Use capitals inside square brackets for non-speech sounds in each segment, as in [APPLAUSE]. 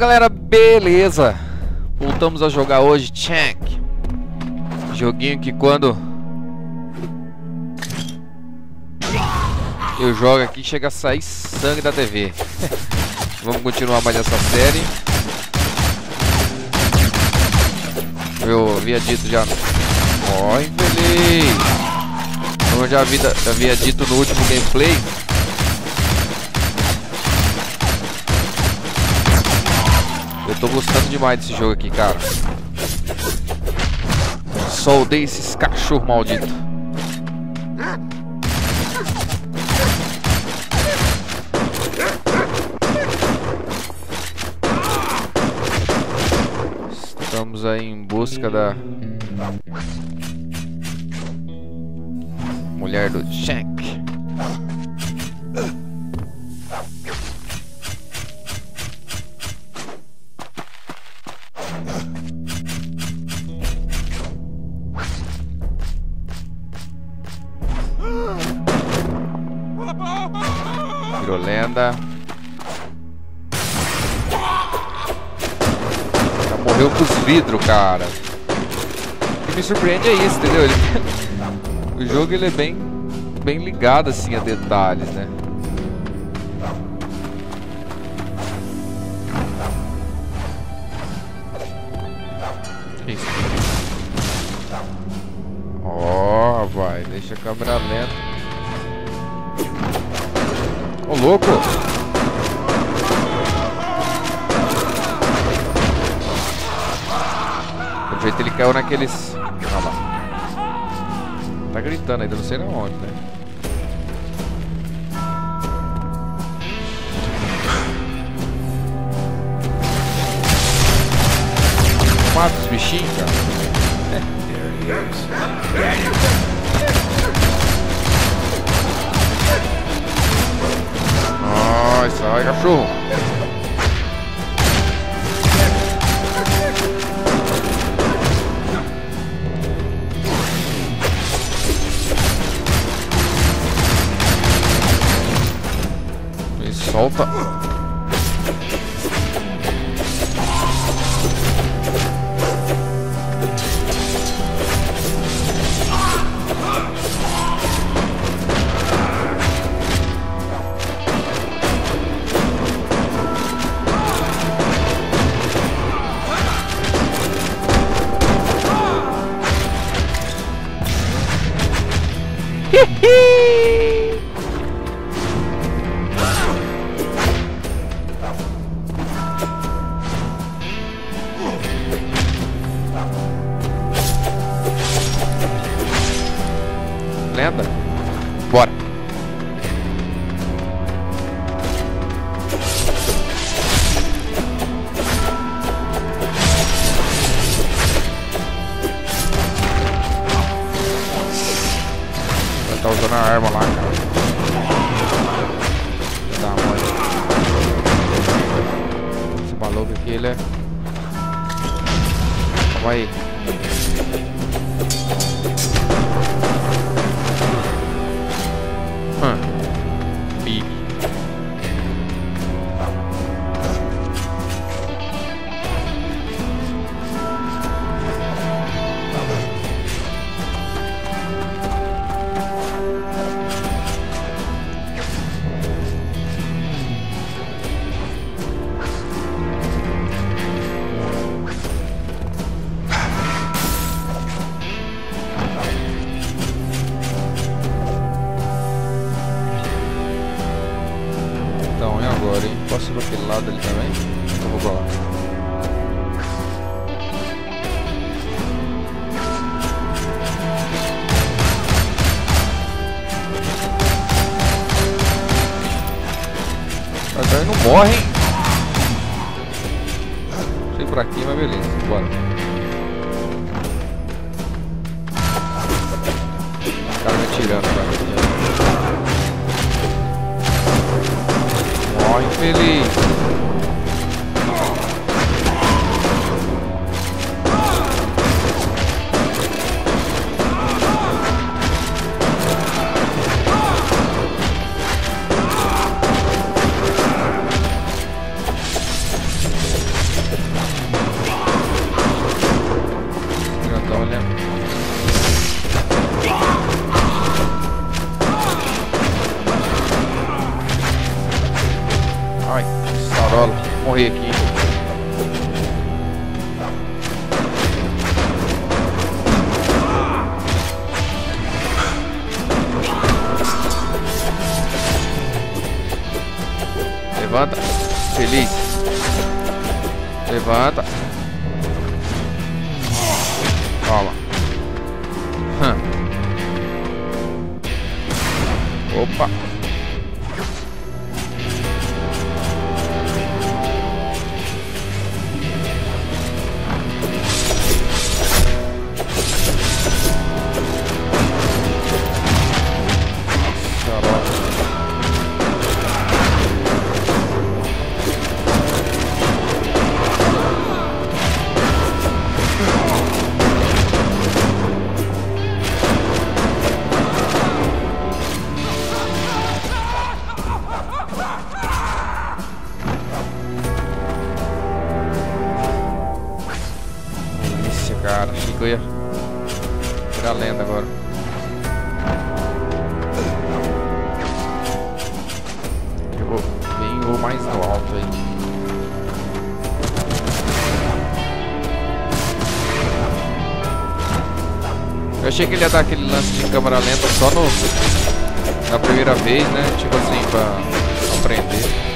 galera, beleza? Voltamos a jogar hoje Chank Joguinho que quando eu jogo aqui chega a sair sangue da TV [LAUGHS] Vamos continuar mais essa série. Eu havia dito já. Ó, oh, infeliz. Como eu já havia, já havia dito no último gameplay tô gostando demais desse jogo aqui, cara. Só odeio esses cachorros malditos. Estamos aí em busca da mulher do Shank. Virou lenda. Já morreu com os vidros, cara. O que me surpreende é isso, entendeu? Ele... [LAUGHS] o jogo ele é bem, bem ligado assim a detalhes, né? Ó, oh, vai, deixa a câmera lenta. Louco! Pelo jeito ele caiu naqueles... Lá. Tá gritando ainda, não sei na onde, né? Mata os bichinhos, cara. Sai, sai, cachorro. Fuck. Opa. achei que ele ia dar aquele lance de câmera lenta só no, na primeira vez, né? Tipo assim, pra aprender.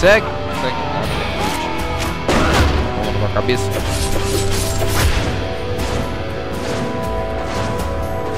Consegue? Consegue. Vamos na cabeça.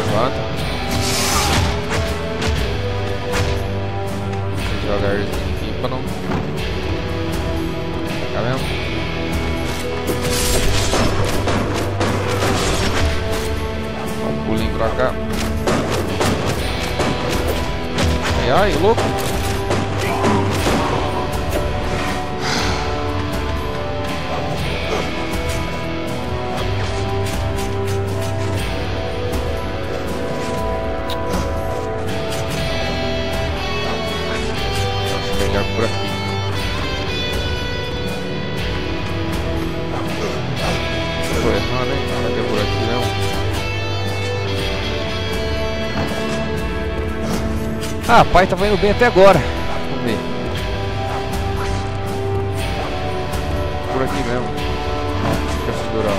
Levanta. Devagarzinho aqui pra não. Tá vendo? Um pulinho pra cá. Ai, ai, louco. Ah, pai tava indo bem até agora. Vamos ver. Por aqui mesmo. Fica segurar.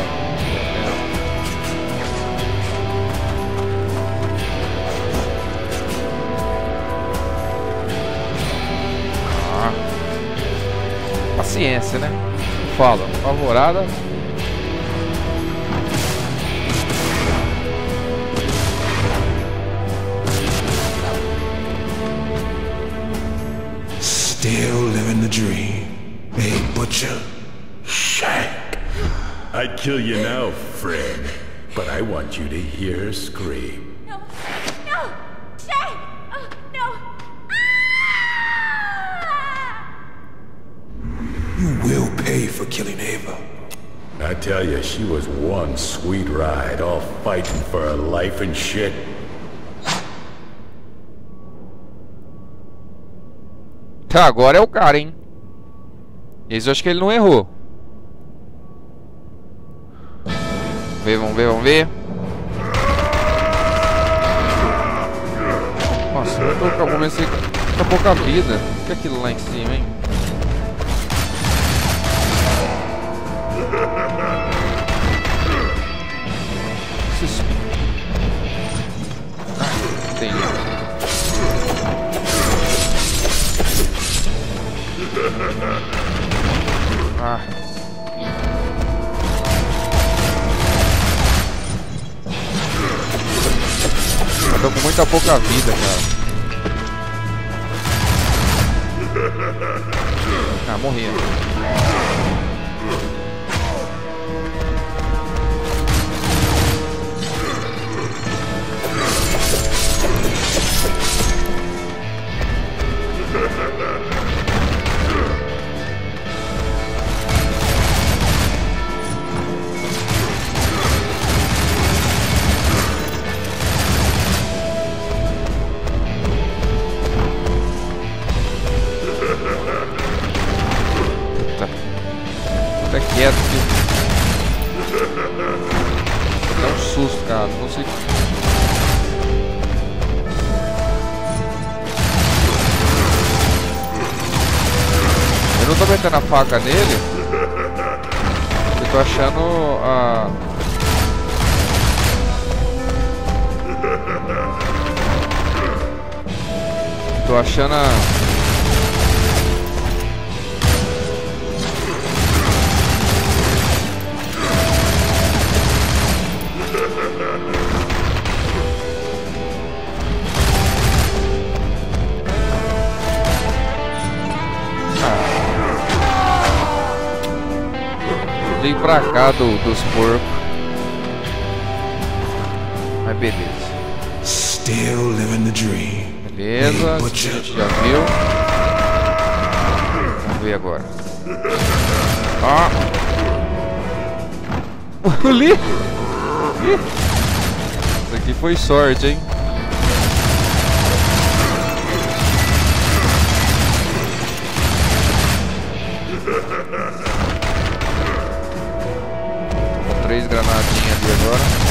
Ah. Paciência, né? Fala, favorada kill you now, friend. But I want you to hear her scream. No. No! Shank! Oh, no! Ah! You will pay for killing Ava. I tell you, she was one sweet ride, all fighting for her life and shit. Tá, agora é o cara, hein? Esse eu acho que ele não errou. ver, vamos ver, vamos ver. Nossa, eu tô com a tá pouca vida. O que é aquilo lá em cima, hein? Esses... Ah, tem. Ah. Eu tô com muita pouca vida, cara. Ah, morri. A faca nele. Eu tô achando a. Tô achando a. pra cá do, dos porcos. Mas beleza. Still living the dream. Beleza, isso a gente já viu. Vamos ver agora. Ó. Ali. Isso aqui foi sorte, hein? Granadinhas ali agora.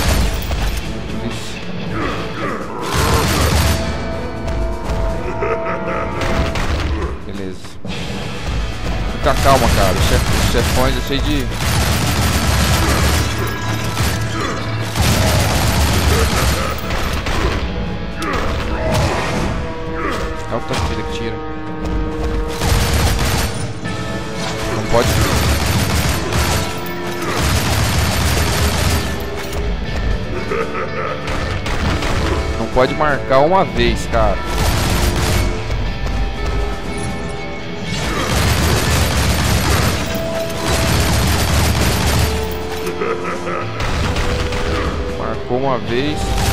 Beleza. Muita calma, cara. Os chef- chefões é cheio de. Olha o vida que tira. Pode marcar uma vez, cara. [LAUGHS] Marcou uma vez.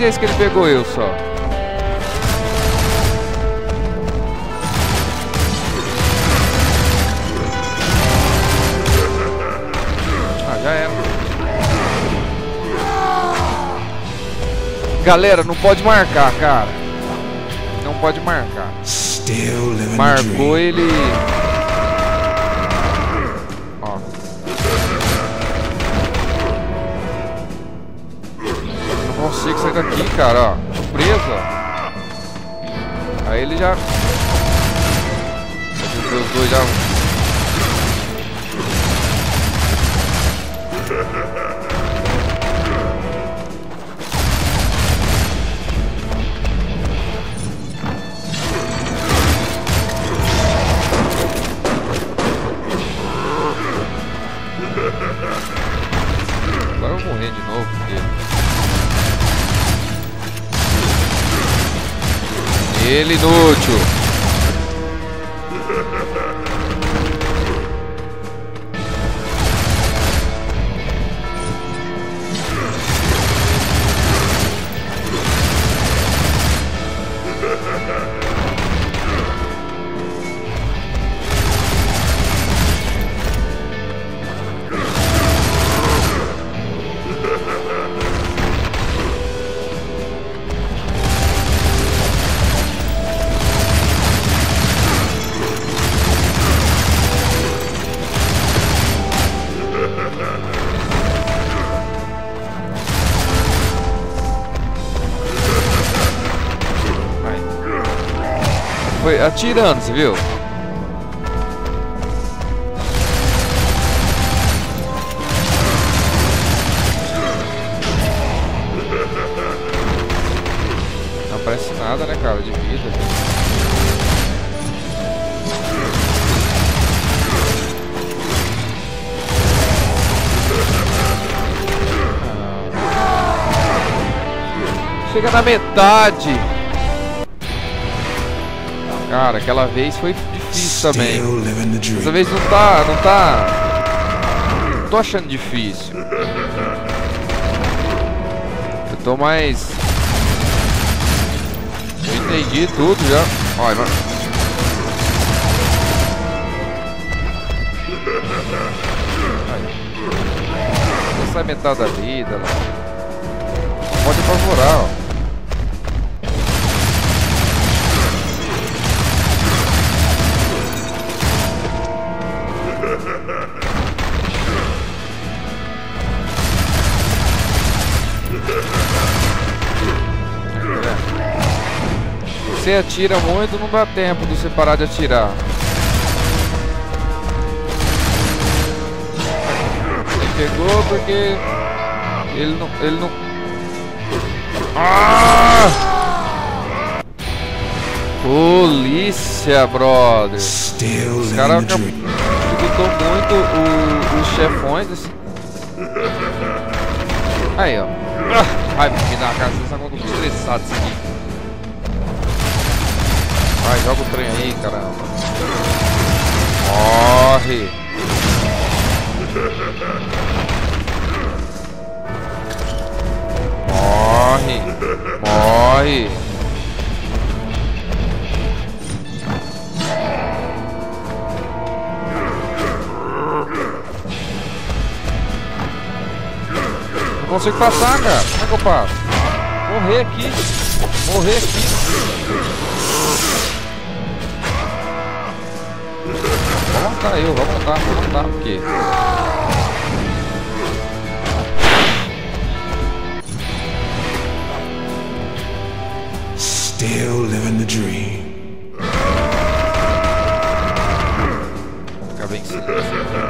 Vezes que ele pegou eu só. Ah, já era. Galera, não pode marcar, cara. Não pode marcar. Marcou ele. Sair daqui, cara, ó. Ó. Aí ele já. Os dois já. Ele inútil! Atirando, você viu? Não aparece nada, né, cara, de vida. Chega na metade. Cara, aquela vez foi difícil também. Dessa vez não tá, não tá. Não tô achando difícil. Eu tô mais. Eu entendi tudo já. Olha, mano. Sai metade da vida lá. Pode apavorar, ó. Você atira muito, não dá tempo de você parar de atirar. Ele pegou porque ele não, ele não. Ah! Polícia, brother. Os caras dificultou muito o- os chefões. Assim. Aí, ó. Ah, Ai, me dá uma cara, você sabe quando eu tô estressado isso aqui. Vai, joga o trem aí, caramba. Morre. Morre. Morre. Não consigo passar, cara. Como é que eu passo? Morrer aqui. Morrer aqui. Matar eu, vou matar, vou matar, porque. Still living the dream. Fica bem simples.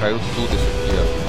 Caiu tudo isso aqui, ó.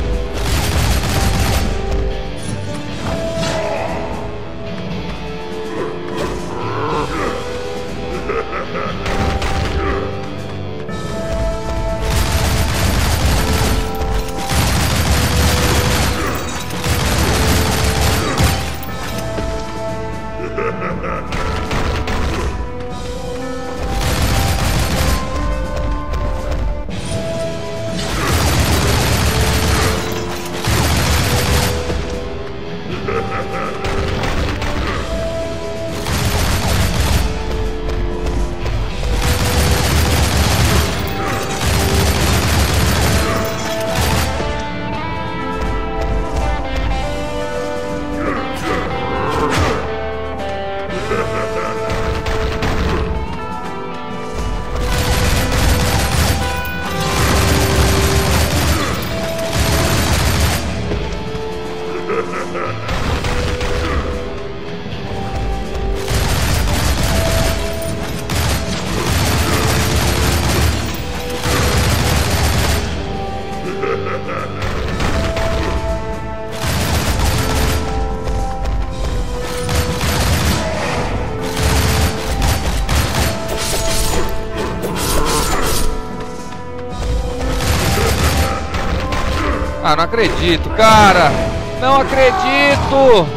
Acredito, cara! Não acredito!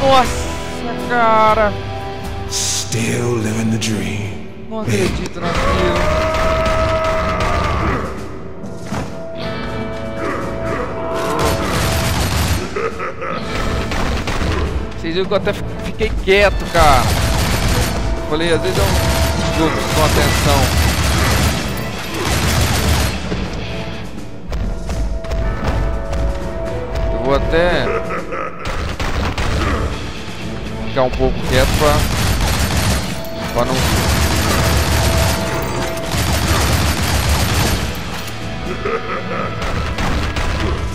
Nossa, cara! Still living the dream. Não acredito naquilo. Vocês viram que eu até fi- fiquei quieto, cara. Falei, às vezes eu não jogo com atenção. Vou até ficar um pouco quieto pra, pra não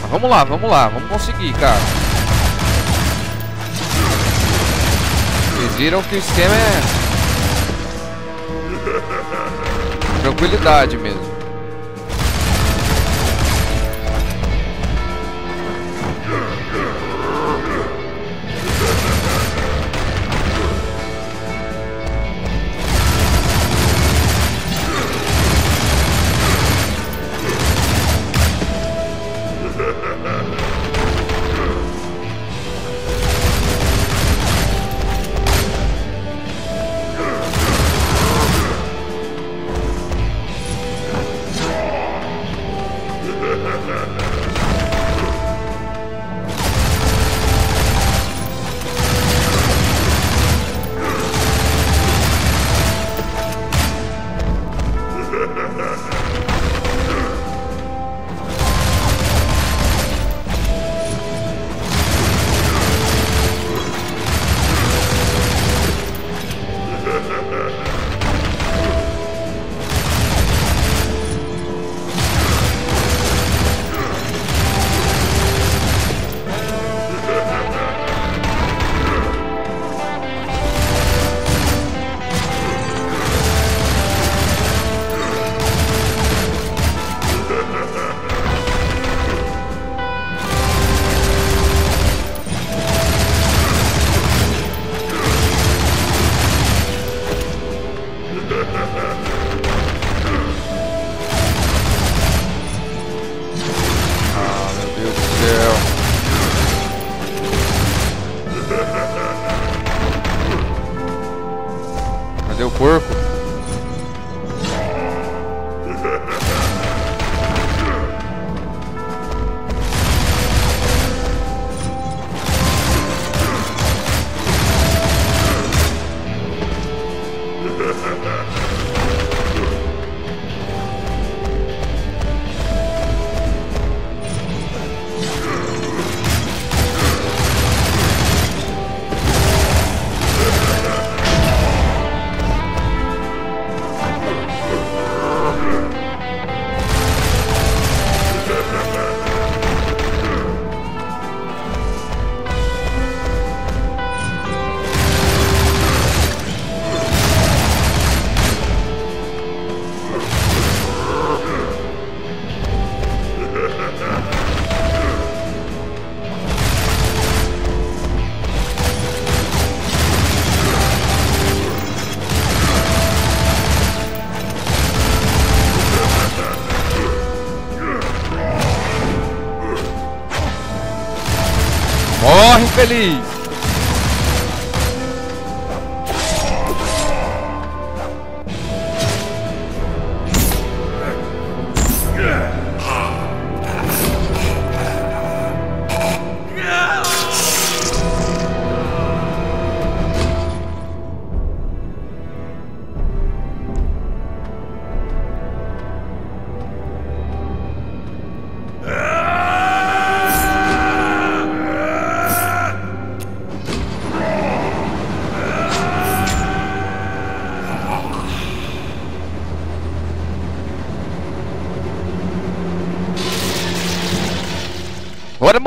Mas vamos lá, vamos lá, vamos conseguir, cara. Vocês viram que o esquema é tranquilidade mesmo. Morre,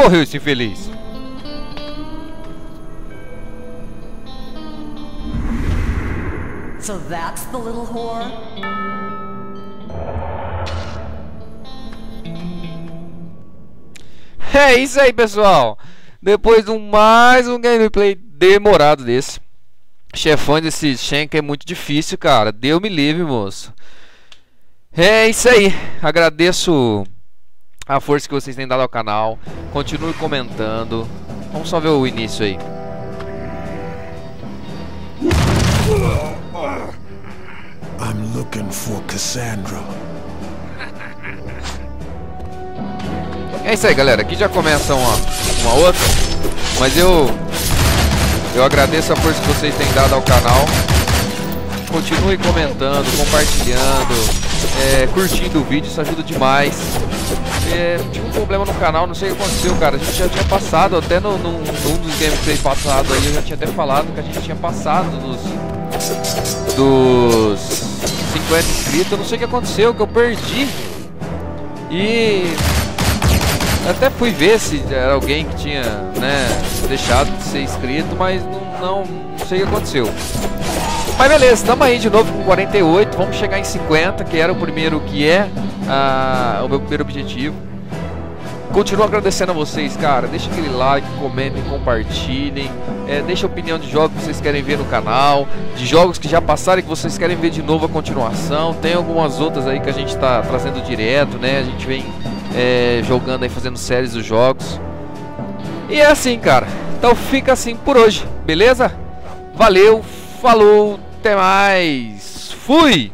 morreu esse infeliz. So that's the little whore? É isso aí, pessoal. Depois de mais um gameplay demorado desse. Chefão desse Shenk é muito difícil, cara. Deu me livre, moço. É isso aí. Agradeço a força que vocês têm dado ao canal. Continue comentando. Vamos só ver o início aí. I'm looking for Cassandra. É isso aí, galera. Aqui já começa uma, uma outra. Mas eu eu agradeço a força que vocês têm dado ao canal. Continue comentando, compartilhando, é, curtindo o vídeo, isso ajuda demais. É, tive um problema no canal, não sei o que aconteceu, cara. A gente já tinha passado, até no, no, num dos gameplays passados aí, eu já tinha até falado que a gente tinha passado dos, dos 50 inscritos. Não sei o que aconteceu, que eu perdi. E até fui ver se era alguém que tinha, né, deixado de ser inscrito, mas não, não, não sei o que aconteceu. Mas beleza, estamos aí de novo com 48, vamos chegar em 50, que era o primeiro, que é ah, o meu primeiro objetivo. Continuo agradecendo a vocês, cara. Deixa aquele like, comentem, compartilhem. É, deixa a opinião de jogos que vocês querem ver no canal. De jogos que já passaram e que vocês querem ver de novo a continuação. Tem algumas outras aí que a gente está trazendo direto, né? A gente vem é, jogando aí, fazendo séries dos jogos. E é assim, cara. Então fica assim por hoje, beleza? Valeu, falou, até mais. Fui!